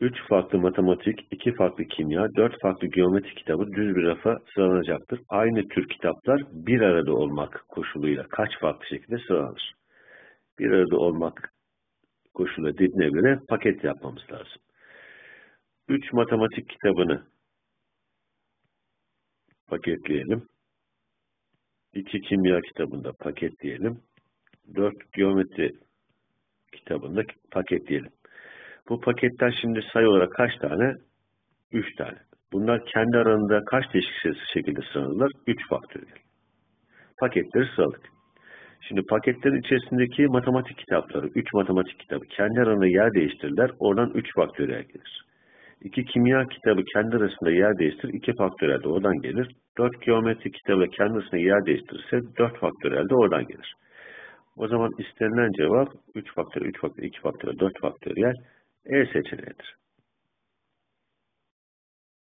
3 farklı matematik, 2 farklı kimya, 4 farklı geometri kitabı düz bir rafa sıralanacaktır. Aynı tür kitaplar bir arada olmak koşuluyla kaç farklı şekilde sıralanır? Bir arada olmak koşulu dediğine göre paket yapmamız lazım. 3 matematik kitabını paketleyelim. 2 kimya kitabında paketleyelim. 4 geometri kitabında paketleyelim. Bu paketten şimdi sayı olarak kaç tane? 3 tane. Bunlar kendi aralarında kaç değişik şekilde sıralanırlar? 3 faktöriyel. Paketleri sıraladık. Şimdi paketlerin içerisindeki matematik kitapları, 3 matematik kitabı kendi aralarında yer değiştirirler. Oradan 3 faktöriyel gelir. 2 kimya kitabı kendi arasında yer değiştirir. 2 faktöriyel de oradan gelir. 4 geometri kitabı kendi arasında yer değiştirirse 4 faktöriyel de oradan gelir. O zaman istenilen cevap 3 faktöriyel, 3 faktöriyel, 2 faktöriyel, 4 faktöriyel E seçeneğidir.